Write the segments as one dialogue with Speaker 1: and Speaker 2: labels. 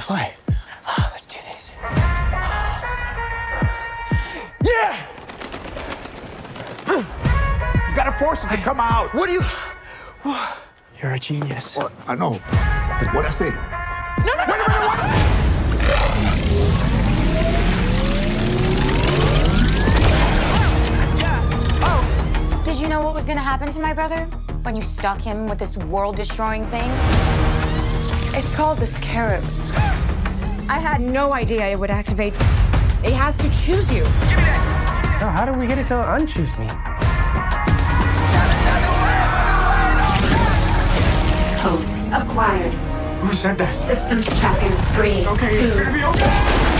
Speaker 1: to fly. Ah, let's do this. Yeah!
Speaker 2: You gotta force it to come out.
Speaker 1: What do you. You're a genius.
Speaker 2: What? I know. But what I say?
Speaker 1: No, no, no, no, no, no.
Speaker 3: Did you know what was gonna happen to my brother when you stuck him with this world destroying thing?
Speaker 4: It's called the Scarab. I had no idea it would activate. It has to choose you.
Speaker 5: So how do we get it to unchoose me?
Speaker 6: Host acquired.
Speaker 2: Who said that?
Speaker 6: Systems checking. Three,
Speaker 2: Okay, it's
Speaker 6: two,
Speaker 2: gonna be okay.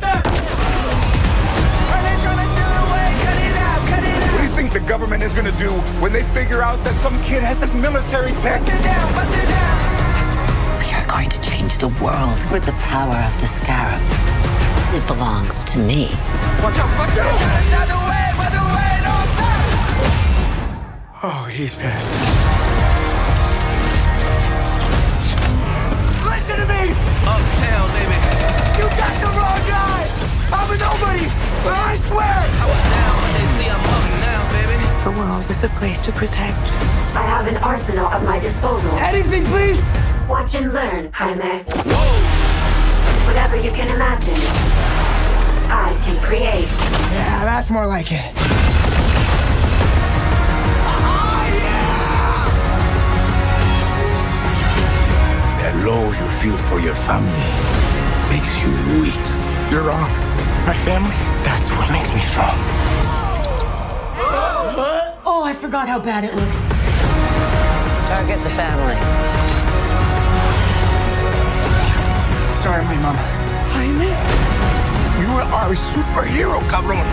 Speaker 7: That. Are they tryna steal away? Cut it out, cut it
Speaker 2: What do you think the government is gonna do when they figure out that some kid has this military tech?
Speaker 7: Bust it down, bust it down.
Speaker 8: We are going to change the world with the power of the scarab. It belongs to me.
Speaker 2: Watch out, watch out!
Speaker 1: Oh, he's pissed.
Speaker 2: Listen to me!
Speaker 7: Uptown, baby.
Speaker 2: You got the wrong guy! I'm a nobody! but I swear!
Speaker 7: I was down, but they see I'm up now, baby.
Speaker 4: The world is a place to protect.
Speaker 6: I have an arsenal at my disposal.
Speaker 2: Anything, please!
Speaker 6: Watch and learn, Jaime.
Speaker 7: Whoa.
Speaker 6: Whatever you can imagine, I can create.
Speaker 1: Yeah, that's more like it.
Speaker 2: Feel for your family makes you weak. You're wrong.
Speaker 1: My family, that's what makes me strong.
Speaker 3: Oh, I forgot how bad it looks.
Speaker 8: Target the family.
Speaker 1: Sorry, my mom.
Speaker 2: You are a superhero, cabron.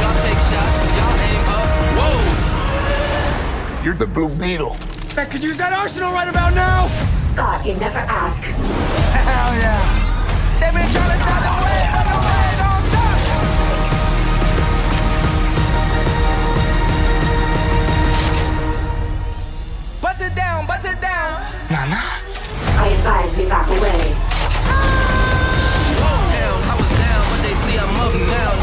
Speaker 7: Y'all take shots, y'all aim up. Whoa.
Speaker 2: You're the Blue Beetle.
Speaker 1: That could use that arsenal right about now!
Speaker 6: God, you never ask.
Speaker 1: Hell yeah!
Speaker 7: They've been trying to stop the way! Nana? I advise we back away. Ah! Hometown, I was down,
Speaker 1: but
Speaker 6: they see I'm up now.